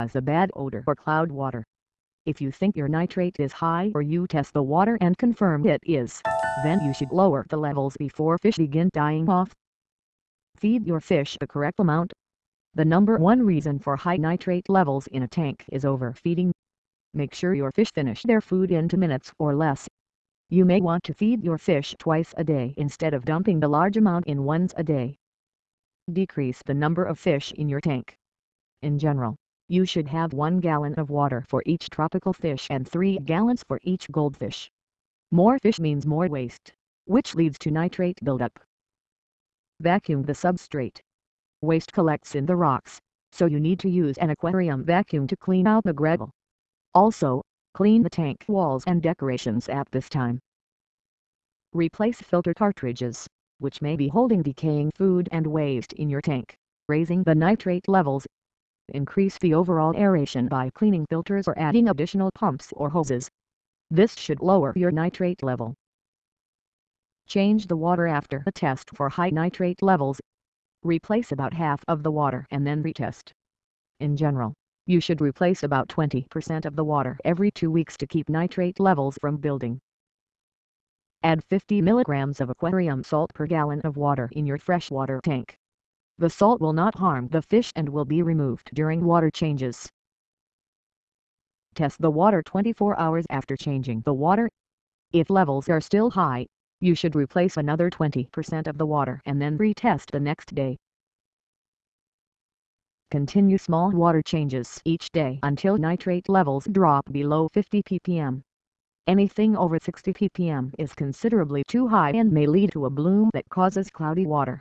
as a bad odor or cloud water. If you think your nitrate is high or you test the water and confirm it is, then you should lower the levels before fish begin dying off. Feed your fish the correct amount. The number one reason for high nitrate levels in a tank is overfeeding. Make sure your fish finish their food in 2 minutes or less. You may want to feed your fish twice a day instead of dumping the large amount in once a day. Decrease the number of fish in your tank. In general, you should have 1 gallon of water for each tropical fish and 3 gallons for each goldfish. More fish means more waste, which leads to nitrate buildup. Vacuum the substrate. Waste collects in the rocks, so you need to use an aquarium vacuum to clean out the gravel. Also, clean the tank walls and decorations at this time. Replace filter cartridges, which may be holding decaying food and waste in your tank, raising the nitrate levels Increase the overall aeration by cleaning filters or adding additional pumps or hoses. This should lower your nitrate level. Change the water after the test for high nitrate levels. Replace about half of the water and then retest. In general, you should replace about 20% of the water every two weeks to keep nitrate levels from building. Add 50 mg of aquarium salt per gallon of water in your freshwater tank. The salt will not harm the fish and will be removed during water changes. Test the water 24 hours after changing the water. If levels are still high, you should replace another 20% of the water and then retest the next day. Continue small water changes each day until nitrate levels drop below 50 ppm. Anything over 60 ppm is considerably too high and may lead to a bloom that causes cloudy water.